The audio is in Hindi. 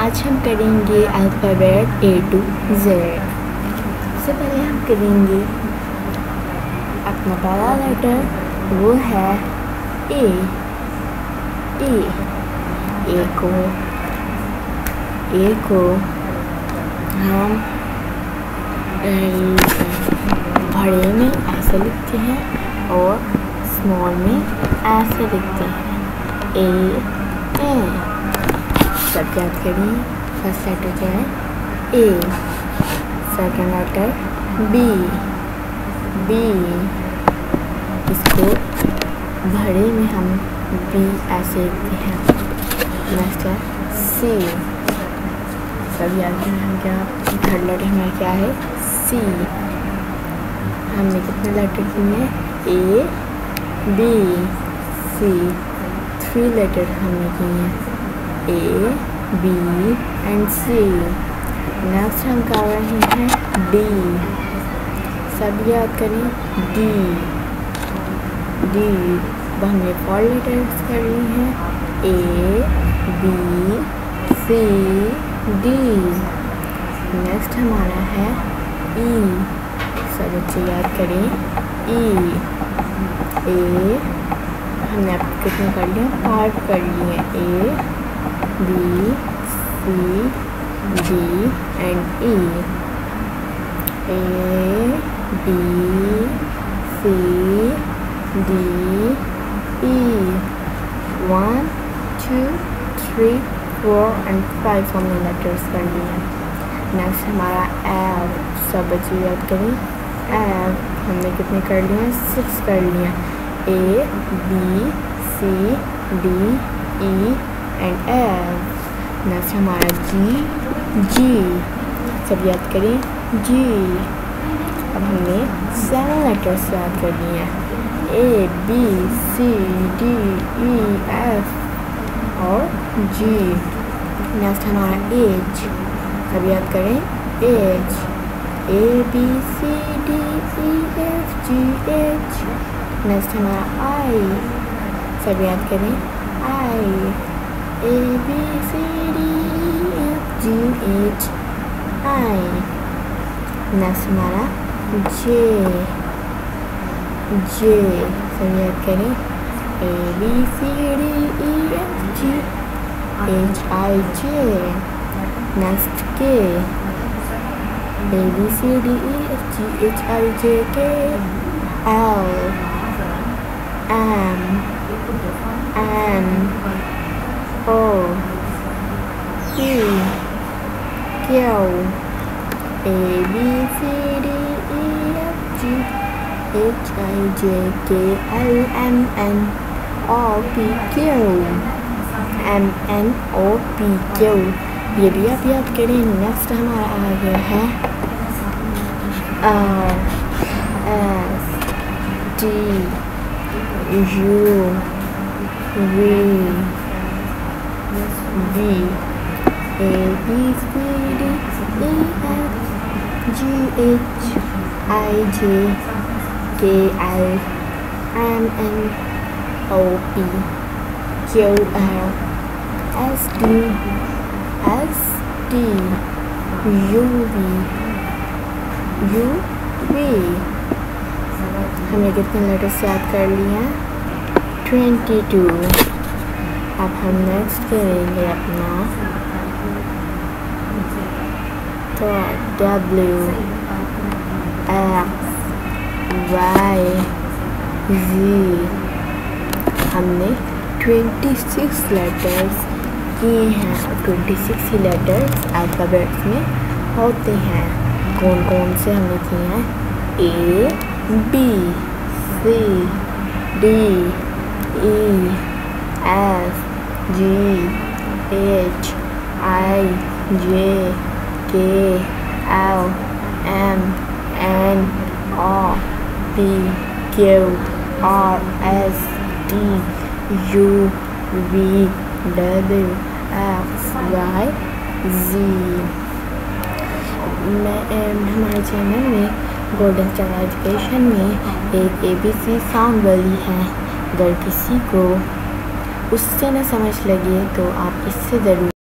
आज हम करेंगे अल्फ़ाबेट ए टू जेड सबसे पहले हम करेंगे अपना पहला लेटर वो है ए ए ए को ए को हम बड़े में ऐसे लिखते हैं और स्मॉल में ऐसे लिखते हैं. ए ए सब याद करिए फ़र्स्ट लेटर क्या है A second letter B B इसको भरे में हम बी ऐसे लिखते हैं। नेक्स्ट है सी सब याद करें हम क्या? थर्ड लेटर हमारा क्या है? सी हमने कितने लेटर किए हैं? A B C three letter हमने किए हैं। A B and C next हम कर रहे हैं डी सब याद करें डी डी अब हमने फोर लेटर्स कर ली हैं. A B C D next हमारा है ई सब बच्चे याद करें. ई ए हमने अब कितने कर लिए पार्ट कर लिए. A B C D and E A B C D E one two three four and five हमने लेटर्स कर लिए नेक्स्ट हमारा एल सब बच्चे याद करें एल हमने कितने कर लिए हैं सिक्स कर लिए A B C D E and L next हमारा जी जी सब याद करें जी अब हमने सेवन लेटर्स याद कर लिए हैं. A B C D E F और जी नेक्स्ट हमारा एज सब याद करें. H A B C D E F G H next हमारा आई सब याद करें. I A B C D E F G H I Nasmara J J so we have can A B C D E F G H I J next K A B C D E F G H I J K L M N Q A B C D E F G H I J K L M N O P Q M N O P Q ये भी आप याद करें नेक्स्ट हमारा आ गया है S, T, U, V V, A, B D G H I J K L M N O P Q R S T S T U V U V हमने कितने लेटर्स याद कर लिए हैं ट्वेंटी टू अब हम नेक्स्ट करेंगे अपना डब्ल्यू एक्स वाई जी हमने ट्वेंटी सिक्स लेटर्स किए हैं ट्वेंटी सिक्स ही लेटर्स अल्फ़ाबेट्स में होते हैं कौन कौन से हमने किए हैं? A B C D E F G H I J K L M N O P Q R S T U V W X Y Z मैं हमारे चैनल में गोल्डन स्टार एजुकेशन में एक ए बी सी साउंड वाली है। अगर किसी को उससे न समझ लगे तो आप इससे ज़रूर